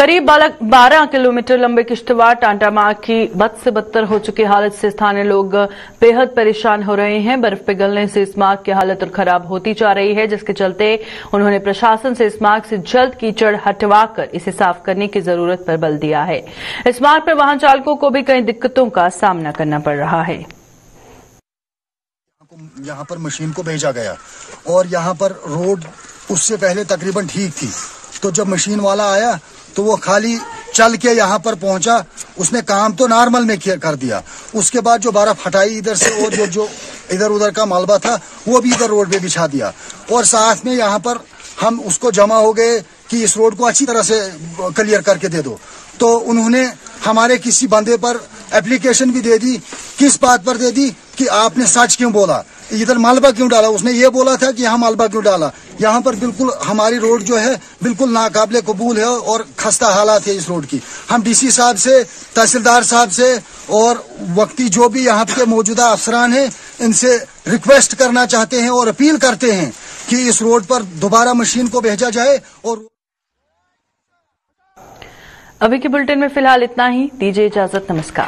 करीब बारह किलोमीटर लंबे किश्तवाड़ टांटा मार्ग की बद से बदतर हो चुकी हालत से स्थानीय लोग बेहद परेशान हो रहे हैं। बर्फ़ पिघलने से इस मार्ग की हालत और खराब होती जा रही है, जिसके चलते उन्होंने प्रशासन से इस मार्ग से जल्द कीचड़ हटवाकर इसे साफ़ करने की ज़रूरत पर बल दिया है। इस मार्ग पर वाहन चालकों को भी कई दिक्कतों का सामना करना पड़ रहा है। यहाँ पर मशीन को भेजा गया और यहाँ पर रोड उससे पहले तकरीबन ठीक थी। तो जब मशीन वाला आया तो वो खाली चल के यहाँ पर पहुँचा। उसने काम तो नॉर्मल में कर दिया। उसके बाद जो बारह फटाई इधर से और जो जो इधर उधर का मालबा था, वो भी इधर रोड पे बिछा दिया। और साथ में यहाँ पर हम उसको जमा हो गए कि इस रोड को अच्छी तरह से क्लियर करके दे दो। तो उन्होंने हमारे किसी बंदे पर एप्लीकेशन भी दे दी, किस बात पर दे दी कि आपने सच क्यों बोला? इधर मालबा क्यों डाला? उसने ये बोला था कि यहाँ मालबा क्यों डाला? यहाँ पर बिल्कुल हमारी रोड जो है, बिल्कुल नाकाबले कबूल है और खस्ता हालात है इस रोड की। हम डीसी साहब से, तहसीलदार साहब से और वक्ती जो भी यहाँ के मौजूदा अफसरान हैं, इनसे रिक्वेस्ट करना चाहते हैं और अपील करते हैं कि इस रोड पर दोबारा मशीन को भेजा जाए और अभी के बुलेटिन में फ़िलहाल इतना ही। दीजिए इजाज़त, नमस्कार।